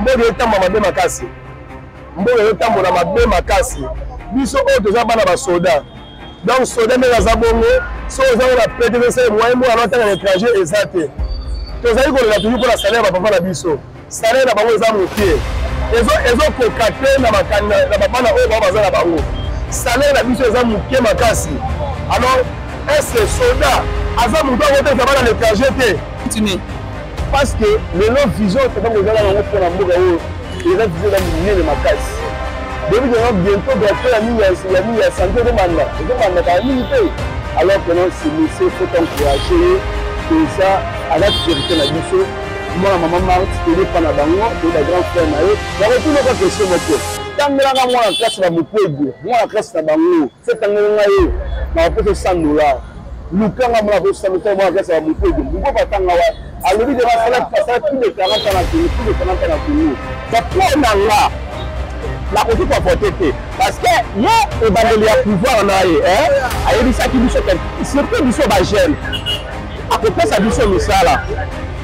mboka etambola mabe makasi mboka ezotambola mabe makasi biso oyo toza bana basoda donc soda ndenge aza bongo so oza ngo na pete ezosala moyen moko yango atanga na étranger eza te tozali kolela toujours mpo na salaire ya papa na biso salaire na bango eza moke ezokoka te na bapana oyo bango baza na bango salaire na biso eza moke makasi alors ese soda aza moto yango te eza bana na étranger te parce que lelo vision tata kozala nango mpo na mboka oyo eza vision eza minene makasi boyebi kena bientôt biato ya mingi ya mingi ya santé ezobanda ezobanda kala mingi te alors que non semese faut encourage ye eza aza priorité na biso mwana mama marte toyepa na bango toyeba grand frère na ye bakotunaka question moko tangelaka mwana klase bamokwege mwana klase na bango se tangeli ngai ye nakopesa 100 dollar luka nga mona kosalusa mwana kasa ya mupedo buko batanga wa alobi de basala basala plus de 40 ans na congo plus de 40 ans na congo bapo na nga nakoki kovote te parce que ye ebandeli ya pouvoir na ye ayebisaki biso surtout biso bajeune akopesa biso misala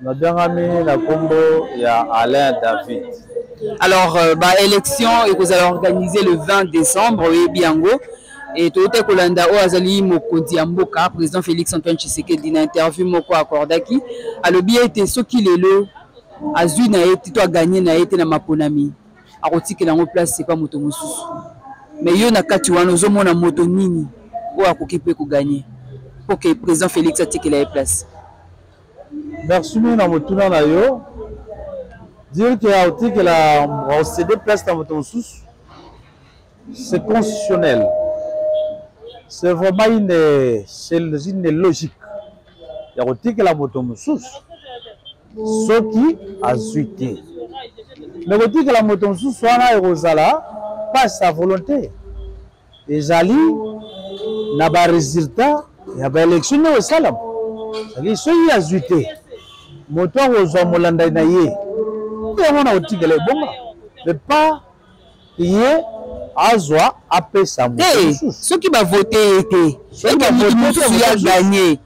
Nabiangami na kombo ya Alain David. Alors euh, ba élection ekozala organisée le 20 décembre oyebi yango et toyete kolanda oyo azali mokonzi ya mboka président Félix Antoine Tshisekedi na interview moko akordaki alobi ete soki lelo azwi na ye te to aganye na ye te na maponami akotikela yango place epa moto mosusu me yo na kati wana ozomona moto nini oyo akoki mpe koganye mpo ke président félix atikela ye place Merci mingi na motuna na yo. Dire que aotikela aosede place na moto mosusu c'est constitutionnel. C'est vraiment une, une logique ya kotikela moto mosusu soki azwi te me kotikela moto mosusu wana ekozala pas sa volonté ezali na ba resultat ya ba election nde esalama ezali soki azwi te moto akozwa molanda na ye nde yango na kotikela ebonga mais pas ye azwa apesa moto te mosusu soki bavote ye te Soki eke moto bavote ye, mosusu ye moto mosusu. aganye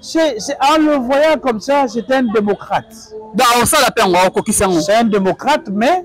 c'est c'est- en le voyant comme ça c'est un démocrate donc akosala mpe yango akokisa yango c'est un démocrate mais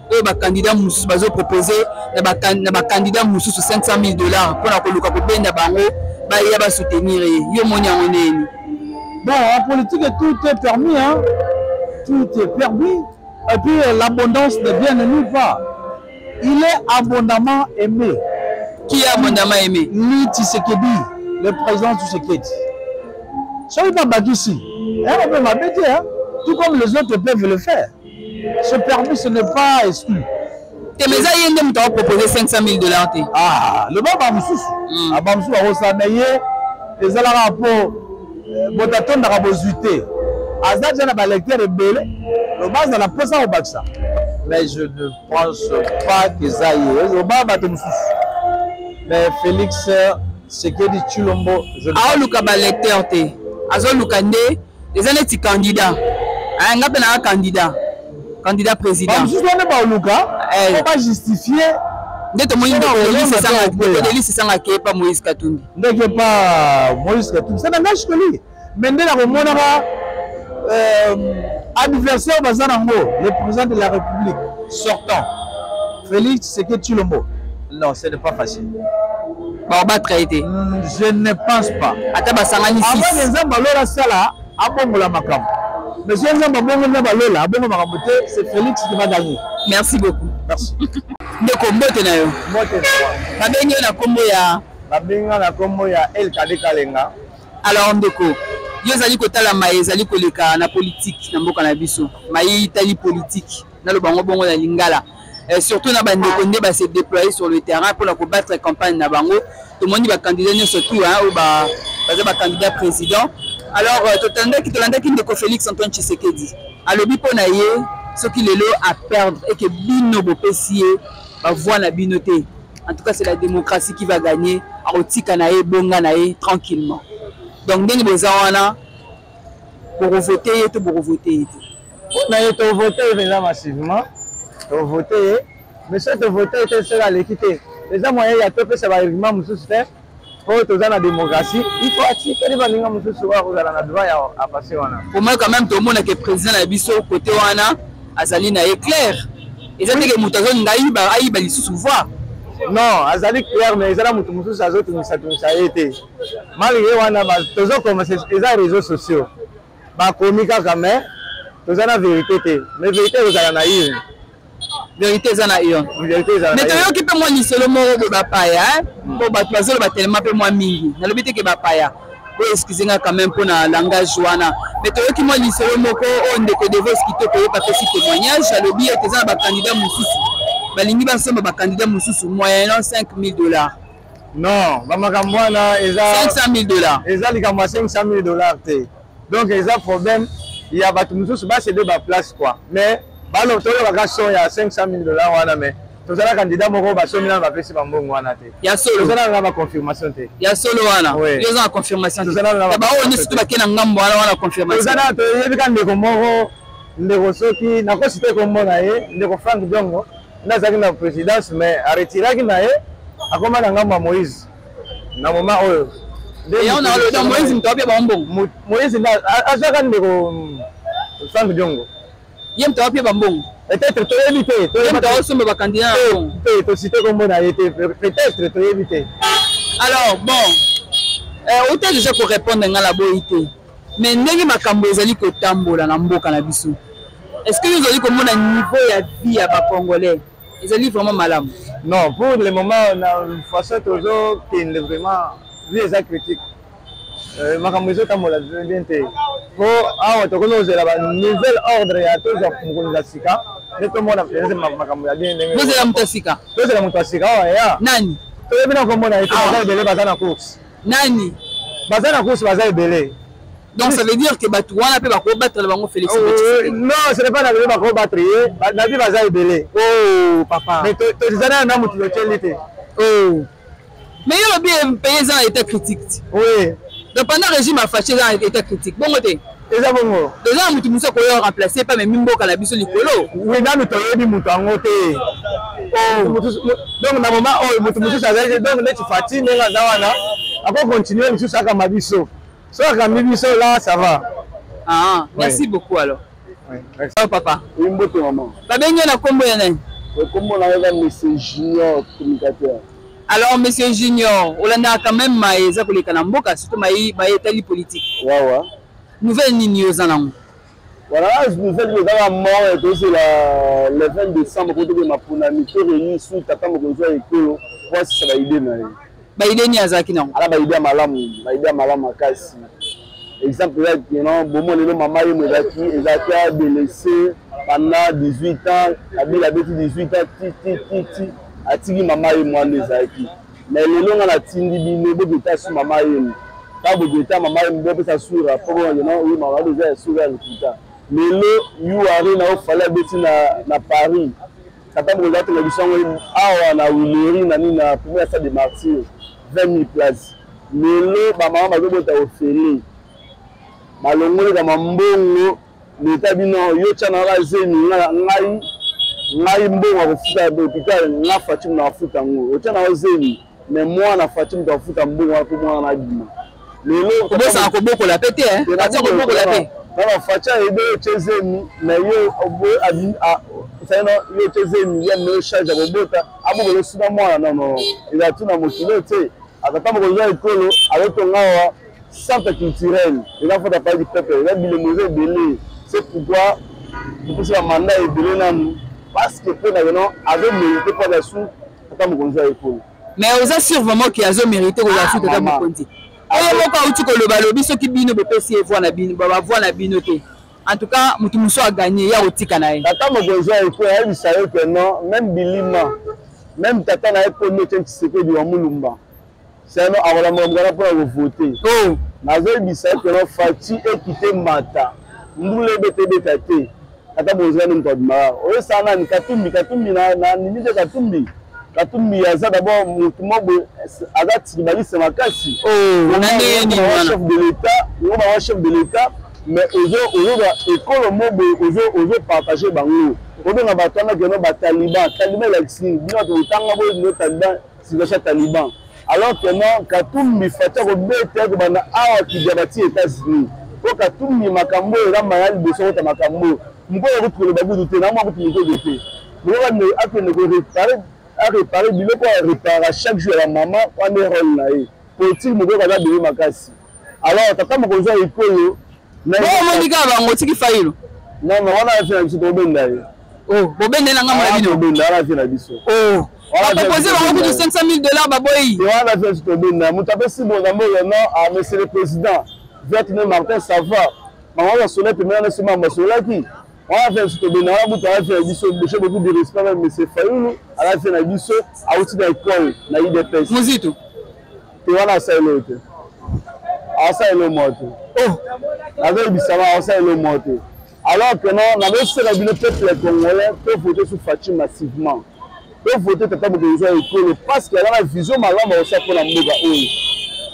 oyo bakandida mosusu bazopropose na bakandida mosusu 500 000 dollars mpo na koluka kobenda bango baya basoutenir ye yo omoni yango ndeni bon en politique tout est permis hein? tout est permis et puis euh, l'abondance ne vient de nulle part il est abondamment aimé qui est abondamment aimé lui Tshisekedi le président Tshisekedi soki babakisi yango mpe mabe te tout comme les autres peuvent le faire ce permis ce n'est pas exclu te mais eza ye nde moto akopropose 500 000 dollars te ah, loba ba mosusu hmm. ah, ba mosusu bakosala mais ye ezalaka mpo eh, moto atondaka bozwi te aza deja na balecteur ebele loba azala mposa kobakisa mais je ne pense pas keza ye loba bato mosusu mais félix sekedi chilombo aoluka balecteur te azoluka nde eza neti candidat eh, nga mpe naa candidat candidat président bamosusu wana baluka eh. po bajustifie nde tomoni ndekodelis esanga ke pa moïse katumbi ndeke pa moïse katumbi sana ngashi koli me nde nakomonaka euh, adversaire baza nango le président de la république sortant félix seke tshilombo Non, ce n'est pas facile. bakobattra ye te hmm, je ne pense pas ata basangani avant nzambe alola asala abongola makambo mais soki nzambe abongo nzambe alola abongo makambo te c'est félix qui va gagner merci beaucoup merci ndeko mbote na yo mbote babengi yo na nkombo ya babengi nga na nkombo ya elkade kalenga alors ndeko yo ezali kotala maye ezali koleka na politike na mboka na biso maye etali politike naloba yango bongo na lingala eh, surtout na bandeko nde ba se déployer sur le terrain mpo na kobattre campagne na bango tomoni bacandidat nyonso tout oyo baza bacandidat président alors euh, totandaki tolandaki ndeko félix antoine tshisekedi alobi mpo na ye soki lelo aperdre eke bino bopesi ye bavoi na bino te en tout cas c'est la démocratie qui va gagner akotika na ye ebonga na ye tranquillement donc ndenge boza wana bokovote ye to bokovote ye te mpona ye tovote ye mpenza massivement tovote ye mais soki tovote ye te soki aleki te eza moyen ya topesa baargument mosusu te oyo toza na démocratie il faut atikeli baninga mosusu oyo akozala na droit ya apase wana omoi quand même tomonake président na biso kote wana azali na ye claire eza teke moto azolinga ayiba ayiba lisusu voir non azali claire mais eza na moto mosusu azotumisa tumisa ye te malgré wana tozokomisa eza réseau sociaux bakomi kaka me toza na verité te me verité ekozala na urne verité eza na urne me toyoki mpe mwa lisolo moko boye bapaya mpo bato bazoloba telema mpe mwa mingi nalobi teke bapaya bo excuse nga quand même mpo na langage wana me toyoki mwa lisolo moko oyo ndeko devos kitoko ye bapesi témoignage alobi ete eza na bakandidat mosusu balingi basomba bakandidat mosusu moyennant 5000 dollars non bamakambo wana eza 500 000 dollars eza likambo ya 500 000 dollars te donc eza problème ya bato mosusu basede baplace quoi mais balo toyokaka son ya 500 000 dollars wana mais tozala kandida moko basomi nano bapesi bambongo wana te ya solozala na baconfirmation te ya solo wana oza na confirmation te baoyo nyonso te bake na ngambo wana wana confirmationozana toyebi ka ndeko moko ndeko soki nakosi te kombo na ye ndeko frank diongo nde azalaki na présidence mais aretiraki na ye akoma na ngambo ya moïse na moment oyo moïse moto apia bambongo moïse nde azwaka ndeko mm, frank diongo ye moto apia bambongo peut-être toyebi te toyebi osomba bakandida te tosite kombo na ye te peut-être toyebi te alors bon euh, ota déjà korépondre ngai na boyi te Mais ndenge makambo ezali kotambola na mboka na biso, est-ce que ozali komona niveau ya vie ya ba Congolais ezali vraiment malamu? Non, pour le moment na façon tozo kende vraiment vie eza critique. Euh, makambo ezotambola bien te po awa tokoki kozela ba nouvel ordre ya tozwa mokonzi ya sika nde tomona mpenza makambo ya bien ndenge tozela moto ya sika tozela moto ya sika awa ya nani toyebi na komona ete baza ebele baza na course nani baza na course baza ebele donc ça veut dire que bato wana mpe bakobattre bango félix euh, non ce n'est pas na bebe bakobattre ye na bi baza ebele o oh, papa mais toza nayo na motu totyeli te oh. mais yo lobi epaye eza na état critique oui donc pendant régime afaci eza na état critique bongo te eza bongo toza na moto mosusu akoya remplace epa memi mboka na biso likolo wi nanu toyebi moto yango te oh. donc na moma oyo oh, moto mosusu azalaki donc neti fati ndenge aza wana akocontinue lisusu akamba biso soki akambi biso la ça va ah, merci beaucoup alors oh, papa mbote mama babengi yo na nkombo ya nani nkombo na yo eza monsieur junior communicateur Alors monsieur Junior, olandaka quand même maye eza koleka na mboka surtout maye maye etali politique. Wawa. Wow, wow. Nouvelle nini yo oza nango? Voilà, nouvelle nini ezaka mawa tozela le 20 décembre koto ke mapona mike réuni sous tata mokonzi ya ekolo po asisa ba idée na ye. Ba idée nini azalaki nango? Ala ba idée ya malamu, ba idée ya malamu makasi. Exemple ya kino bomo lelo mama ye mwezaki ezalaki ya délaissé pendant 18 ans, abela beti 18 ans ti ti ti ti. atiki mama ye mwana ezalaki me lelo nga natindi bino bobeta su mama yenu ka bobeta mama yenu bopesa sura po boyena oyo mama eza ya sura ya lokuta lelo yuare na ofali abeti na, na paris tata mokonzi atela biso yango awa na wileri na nini na premier ya stade de martyr 20 000 place lelo bamama bazobota ofele balongoli kama mbongo Beta bino yo tya na nga zemi nga na ngai ngai mbongo ya kofuta hôpital nga Fatshi moto akofuta yango otya na yo zemi mais mwana Fatshi moto akofuta mbongo wana mpo mwana nabima lelo kobosana kobokola mpe te aza kobokola te nana Fatshi ayebe otye zemi mais yo osana yo otye zemi ye meyo charge ya kobota abokola osuna mwana nono ezala tuna mokilo te atata mokozwa ekolo azotonga awa centre culturel eza fata pai du peuple eza bilembo eza ebele c'est pourquoi topesi bamanda ebele nanu parce que mpo na keno azomérite mpo aza su ata mokonzi ya ekolo mais oza sur vraiment ke azomérite kozala su tata mokonzi oyo moko auti koloba lobi soki bino bopesi ye voi na bino bavoi na bino te en tout cas moto mosusu aganye ye akotika na ye tata mokonzi ya ekolo ayebisa yo ke non meme bilima meme tata na ye mpo ndoke ntisekedi wa mulumba seno akolamuka mokana mpo na kovote oh. nazoyebisa keno faci ekite mata mbula ebetebeta te ata bozali moto abimaka oyesa nani katumbi katumbi nandimi te katumbi katumbi aza dabord motu moko aza tribaliste makasi oh, chef de l'état yango bango chef de l'état mais ozoba ekolo moko ozopartage bango obenga bato wana keno bataliban taliban elakisi nini bino bato botanga boyebino taliban situation ya taliban alors que non katumbi fati akobeta ekobanda awa kidiaba ti états-unis mpo katumbi makambo oyo eza maya liboso kota makambo oyo mokolo akuti koloba kutu te nango akuti mikoki te mokokande akende korepare arepare biloko ya repara chaque jour ya bamama wana erole na ye politike mokoko aza bele makasi alors tata mokonzi ya ekolo omoni kaka bango otiki fayilo non mais wana afi na biso tobenda ye oh, bobende na ngambo na ah, bino bobenda wana afi na biso oh. bapropose bango kutu 500 000 dollars baboyi wana afi na biso tobenda moto apesi bonza mboyo no ah, monsieur le président vietne martin sava bango basola pemela na sima basolaki wana afi na biso tobenda wana moto afi na biso boshe beaucoup de respect na monsieur fayulu alafi na biso auti na ekole na idps mozito te wana asali oyo te awasa elo moko te oh nazoyebisama awasa elo moko te alors que non nazosela bino peuple congolais tovote sur faci massivement tovote tata mokonzi ya ekolo parce que aza na vision malamu akosa mpo na mboka oyo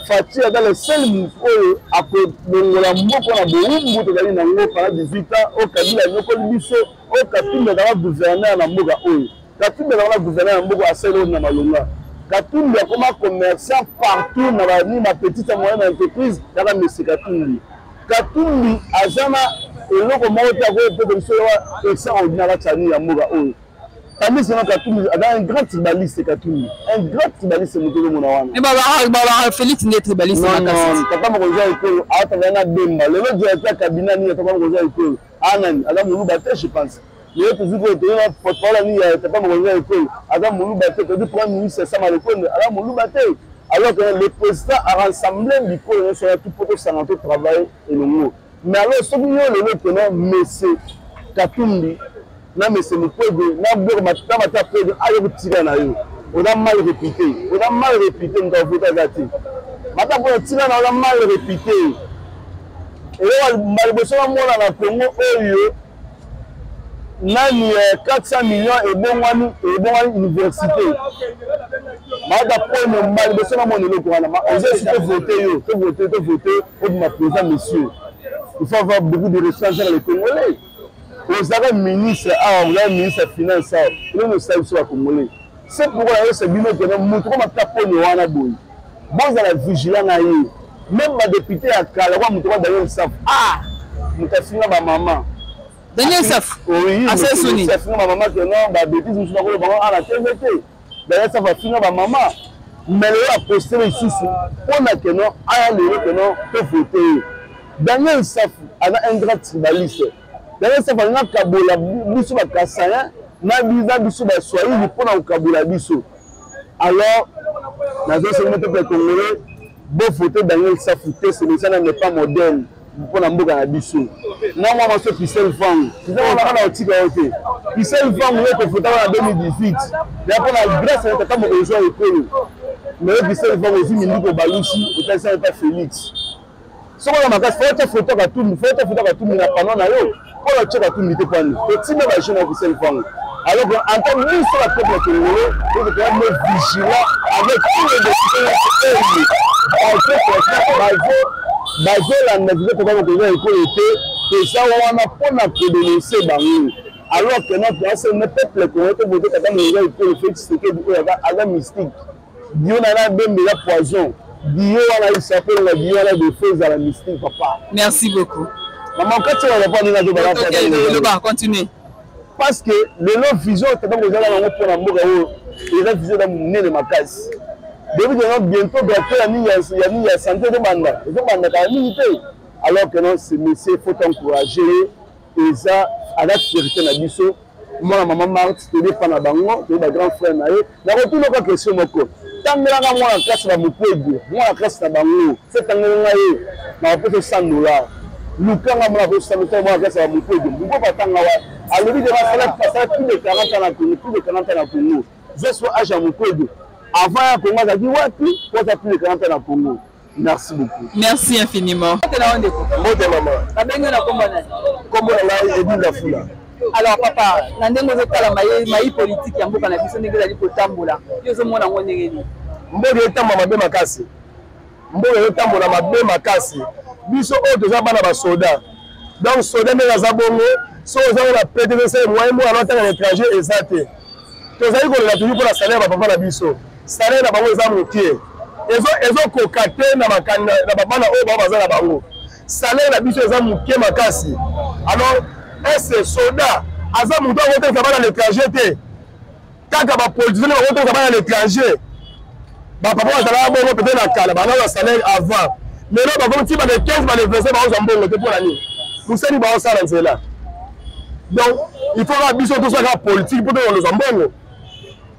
faci aza le seul motu oyo akolongola mboka na bowumbu tozali na ngo pana 18 ans oyo kabila anyokoli biso oyo katumbi azala gouverneur na mboka oyo katumbi azalaka na gouverneur ya mboka asali oyo na malonga katumbi akoma commerçant partout na bani ma petite moyenne entreprise kaka mesi katumbi katumbi aza na eloko moko te akoyo mpe biso yawa extraordinaire acani ya mboka oyo kamisi na katumbi aza un grand tribaliste katumbi un grand tribaliste moto ezomona wana eh, ah, ah, félix nde tribaliste makasi tata mokonzi ya ekolo aatavaya na bemba lelo directeur ya cabinet nini tata mokonzi ya ekolo anani aza moluba te je pense lelo tozwi koyo toyona portpawole ya nini ya tata mokonzi ya ekolo aza moluba te todi premier ministre sama lekonde aza moluba te alors que le président arensemble bikolo nyonso wana tupo tosanga to travaille elongo mais alors soki yo lelo okena mese katumbi na mese mukwege na blok matata mata pede ayo kotika na yo oza mal réputé oza mal réputé moto avota aza te mata mpo otika na oza mal réputé eloko mbala liboso bamona na congo oyo nani 400 eh, millions ebongwani ebongwani université baata pone mba liboso na mona eloko wana oza esi tovote yo tovote tovote obima président monsieur il faut avoir beaucoup de respect nsaka le congolais ozaka ministre awa ah, ozaka ministre ya finance awa elongo osala biso bacongolais se pourquoi nayebisa bino kene motu ko mataponi wana boye bozala vigilant na ye meme badepute ya kala kwa motu kwa daniel safu ah moto afinga bamama daniel safu afinga bamama keno babetise mosusu nakoloba ngo ana teve te daniel safu afinga bamama me lelo apostele lisusu mpo na keno aya lelo keno tovote ye daniel safu ana un grand tribaliste D'ailleurs, ça va nga kabola biso ba Kasaïens na biza biso ba Swahili pona kokabola biso. Alors, nazo senga te pe Congolais bo vote Daniel Safu te, ce message n'est pas modèle mpona mboka na biso na mwa maso pisel vangu ezalaka na otika yo te pisel vangu yo kofotaka na 2018 ya mpona grâce ya tata mokozwa ekolo nayo pisel vangu ozwi minduki obalusi otalisaka ta félix soko na makasi fo te foto katumbi fo te foto katumbi na pano na yo mpo na tie katumbi te pani totinda bajeune ya kusali fango alors que en tant biso ba peuple congolais tozo toya mo vigilant avec tous les décisions oyo bazo bazolanda biso toka bakoza ekolo te toza wana mpo na kodenonse bango alors que notre peuple congolais tovote kaka moza ekolo feti sekedi oyo aza mystique Dio na la bembe ya poison. Dio wana isape na Dio wana de faux à la mystique papa. Merci beaucoup. Maman kati na papa nina to bala. Le ba continue. Parce que le long vision te bango zala na ngopo na mboka oyo. Eza vision na munene makasi. Debi de bientôt gâteau ya ni ya ni ya santé de banda. De banda ka ni te. Alors que non ce monsieur faut encourager eza à la sécurité na biso. mwana mama marte toyebi epa na bango toyebi bagrand frère na ye nakotunaka question moko tangelaka mwana klase na mopedi mwana klase na bango se tangeli ngai ye nakopesa cent dollar lukanga mwana kosalusa mwana klase na mopedi buko batanga wa alobi te basala basala plus de 40 ans na congo plus de 40 ans na congo zeso age ya mopedi avant ya congo azalaki wapi po aza plus de 40 ans na congo Merci beaucoup. Merci infiniment. Mbote mama. Babenga na kombo nani? Kombo na ngai Edinda Fula. Alors papa, na ndenge ozotala maye mayi politique ya mboka na biso ndenge ezali kotambola, yo ozomona yango ndenge nini? Mboka etambola mabe makasi. Mboka etambola mabe makasi. Biso oyo toza bana ba soda. Donc soda ndenge aza bongo, so oza na PTVC moyen moko anatanga na étranger eza te. Tozali kolela toujours mpo na salaire ya bapapa na biso. salaire na bango eza mokie ezokoka ezo te na babana oyo bango baza na bango salaire na biso eza mokie makasi alors ese soda aza moto akotelisa bana l'étranger te kaka bapolitisien bakotelisa bana l'étranger bapapa bazalaka bongo pete na kala bango na salaire avant lelo bakomi ti bale 15 bale 25 bakozwa mbongo te mpo na nini mosani baosala nzela donc il faut kaka biso tosala kaka politike mpo tokolozwa mbongo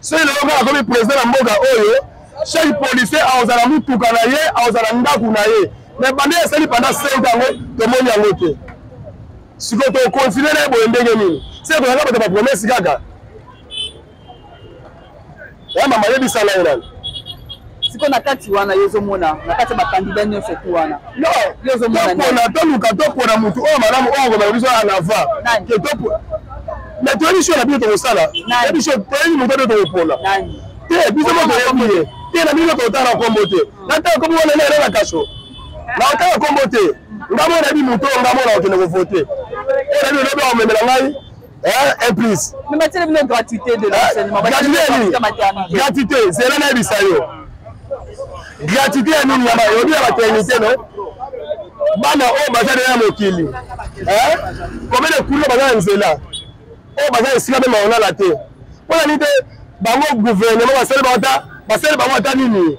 soki lelo kaka akomi president na mboka oyo chaque policier akozala motuka na ye akozala ndako na ye me banda esali banda 5 yango tomoni yango te sikoyo tokontinue na ye boye ndenge nini se tozalaka bato bapromese kaka ya mama yebisa ngai nani siko na kati wana yo ozomona na kati ya bakandida nyonso tu wana topona toluka topona motu oyo malamu oyo kobala biso en avant ke topona mais toyebi sio na biso tokosala yebi sio toyebi moto nde tokopona te biso mo toyebi ye te na bino totala nkombo te natala nkombo wana nde na kaso naotala nkombo te nga mo nayebi moto oyo nga mo na kokende kovote oyo nayebi lobi akomemela ngai Eh, un plus. Mais maintenant, il y a une gratuité de l'enseignement. Eh, gratuité, gratuité, c'est là, là, ça y est. Gratuité, il y a une maternité, non? bana oyo baza deya mokili combien de couleur baza na nzela oyo baza esika mpe maolala te mpo na nini te bango gouvernement basali bango ata basali bango ata nini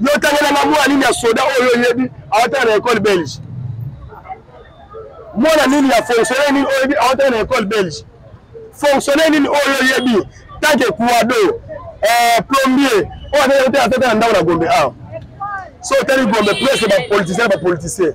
yo otangela na mwana nini ya soda oyo oyebi awataka na ekole belge mwana nini ya fonctionnaire nini oyebi awataka na ekole belge fonctionnaire nini oyo oyebi tanke kuado eh, plombier oyo ataka na ndako na gombe awa so otali gombe presque bapolitisien na bapolitisien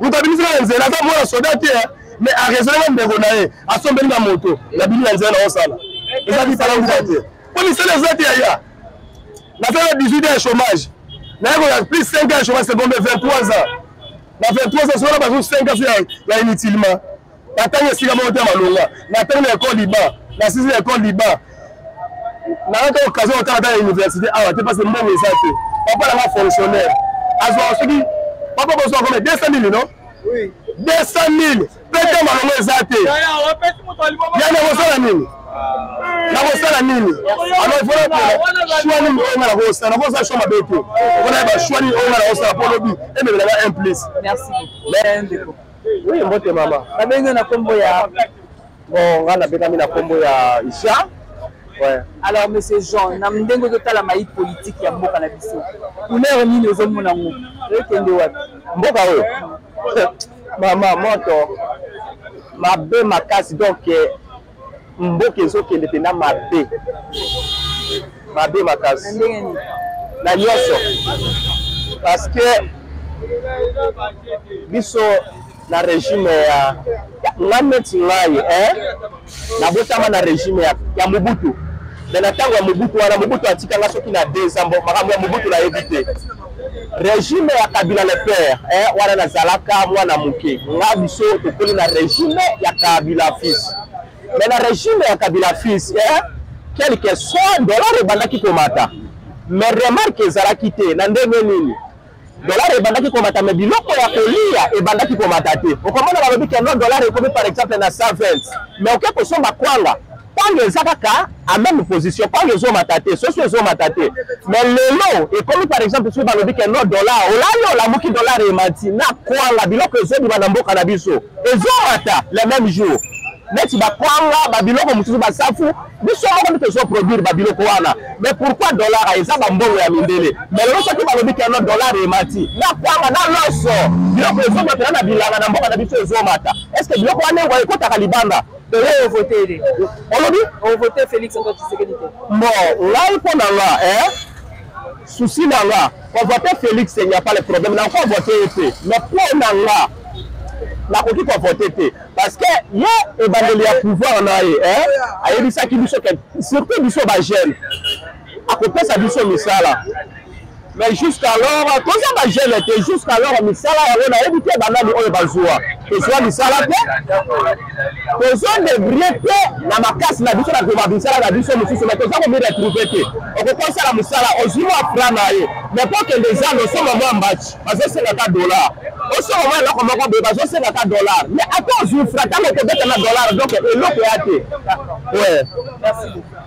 moto abimisi nga na nzela aza mwana soda te eh. mais araisonne nga ndeko na ye asombeli nga moto nabimi na nzela na osala eza bitala nguba te mpo misala eza te yaya nasala 18 ya chômage nayekoya plus 5 ya chômage c'est bombe 23 ans na 23 ans soki na bazo 5 ans ya inutilement natangi esika moko te ya malonga natangi na ekole liba nasisi na ekole liba nayaka okasion ya kotala ta na université awa te mpasi mbongo eza te papa nanga fonctionnaire azwaka soki papa bozwa kome 200 mille no 200 mille pete malongo eza te ya nakosala nini nakosala nini aloshoa nini oyo nga nakosala nakosala sho mabe te mpona yeba shwa nini oyo nga nakosala mpo lobi ememela ba un plus Oui, mbote mama. Babengi na kombo ya Bon, nga na bengami na kombo ya Jean. Ouais. Alors monsieur Jean, na ndenge ozo tala mayi politique ya mboka na biso. Couleur nini ozo mona ngo? Ekende wapi? Mboka oyo. Mama moto. Mabe makasi donc eh, mboka ezokende mpenza mabe mabe makasi na nyonso parce que biso na regime ya nga neti ngai eh? nabotama na regime ya, ya mobutu me na ntango ya mobutu wana mobutu atika nga soki na deux ans makambo ya mobutu nayebi te regime ya kabila le père eh, wana nazalaka mwana moke nga biso tokoli na regime ya kabila fils me na regime ya kabila fils eh, quelque soit dollar ebandaki komata me remarke ezalaki te na ndenge nini dollar ebandaki komata me biloko ya kolia ebandaki komata te okomona balobi kendo dollar ekomi par exemple na 120 me oke kosomba kwanga Pole eza kaka a meme position pole ezo mata te soso ezo mata te mais lelo ekomi par exemple soki balobi ke no dollar olali olamuki dollar emati na kwanga biloko ezobima na mboka na biso ezo mata le même jour neti bakwanga babiloko mosusu basafu biso moko nde tozoproduire babiloko wana mais pourquoi dollar eza bambongo ya mindele mais lelo soki balobi keno dollar emati na kwanga na loso biloko ezomatela na bilanga na mboka na biso ezomata est ce que biloko wana engo ekotaka libanda Oyo ovote te. Olobi? Ovote Felix Antoine Tshisekedi te. Bon, ngai mpo na nga, eh? Souci na nga, kovote Felix il n'y a pas le problème, na kovote ye te. Mais mpo na nga, nakoki kovote te. Parce que ye ebandeli ya pouvoir na ye, eh? Ayebisaki biso que surtout biso ba jeunes akopesa biso misala mais jusqu'alors toza bajeune te jusqu'alors misala yango nayebi te banani oyo bazwa tozwa misala te tozodebrie te na makasi na biso nakoba misala na biso mosusu mai toza komiretrouve te okokosala mosala ozwi mwa fra na ye mai mpo okende zando osomba mwa mbaci bazosengaka dollar osomba mwa eloko moko boye bazosengaka dollar mai ata ozwi fra ntango okobeta na dollar donc eloko ya te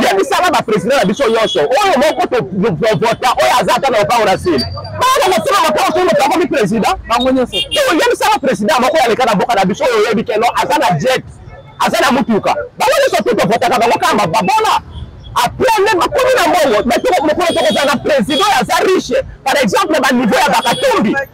yebisaka bapresident na biso nyonso oyo moko tovota oyo aza ata na lopango na nsima bana nasima mapango soki moto akomi president bango nyonso toyebisaka president moko ya leka na mboka na biso oyo oyebi keno aza na jet aza na motuka bango nyonso tu tovotaka bango kaka mababola apres nde bakomi na mbongo mokolo tokozala na president oyo aza riche par exemple baniveau ya bakatumbi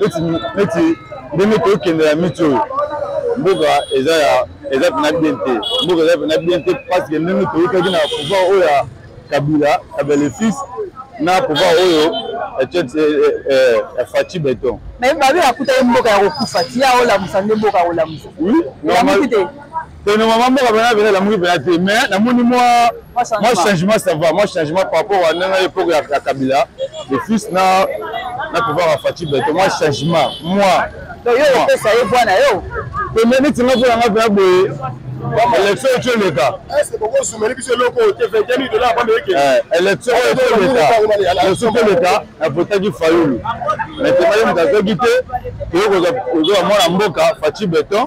neti neti ndenge tokendela miti oyo mboka eza ya eza mpena bien te mboka eza mpena bien te parce que ndenge toyikaki na pouvoir oyo ya kabila kabila le fils na pouvoir oyo eh, eh, eh, ya faci beton babe akutaki mboka ya kokufa ti ya olamusa nde mboka ya kolamusa oui Peno mama mboka pena pena lamuki pena te mais namoni mwa mwa changement ça va mwa changement par rapport à nanga époque ya Kabila le fils na na pouvoir ya Fatshi Beton mwa changement mwa donc yo opesa ye voix na yo pena neti nga mpo nanga pena boye élection oyo toleka élection oyo toleka élection toleka avotaki fayulu mais temali moto azwaki te toyokozwa mwana mboka Fatshi Beton